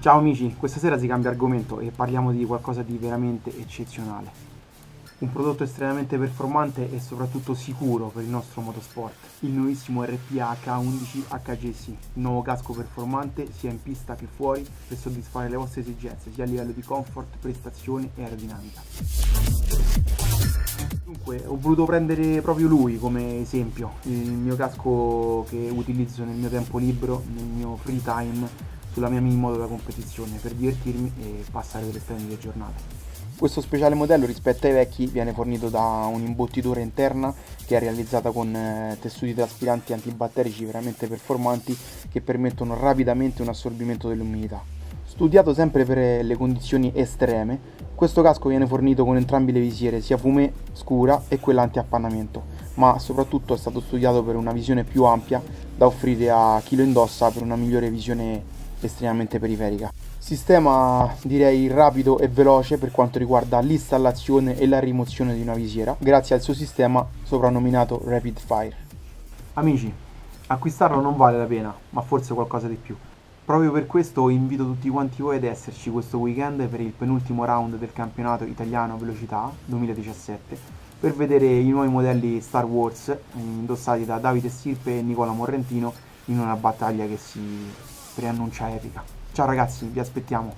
Ciao amici, questa sera si cambia argomento e parliamo di qualcosa di veramente eccezionale. Un prodotto estremamente performante e soprattutto sicuro per il nostro motorsport. Il nuovissimo RPA H11 HGC, il nuovo casco performante sia in pista che fuori per soddisfare le vostre esigenze sia a livello di comfort, prestazione e aerodinamica. Dunque, ho voluto prendere proprio lui come esempio, il mio casco che utilizzo nel mio tempo libero, nel mio free time sulla mia mini moto da competizione per divertirmi e passare delle splendide giornate. Questo speciale modello rispetto ai vecchi viene fornito da un'imbottitura interna che è realizzata con eh, tessuti traspiranti antibatterici veramente performanti che permettono rapidamente un assorbimento dell'umidità. Studiato sempre per le condizioni estreme, questo casco viene fornito con entrambe le visiere, sia fumé scura e quella anti-appannamento, ma soprattutto è stato studiato per una visione più ampia da offrire a chi lo indossa per una migliore visione estremamente periferica. Sistema direi rapido e veloce per quanto riguarda l'installazione e la rimozione di una visiera, grazie al suo sistema soprannominato Rapid Fire. Amici, acquistarlo non vale la pena, ma forse qualcosa di più. Proprio per questo invito tutti quanti voi ad esserci questo weekend per il penultimo round del campionato italiano velocità 2017 per vedere i nuovi modelli Star Wars indossati da Davide Stirpe e Nicola Morrentino in una battaglia che si preannuncia epica. Ciao ragazzi, vi aspettiamo.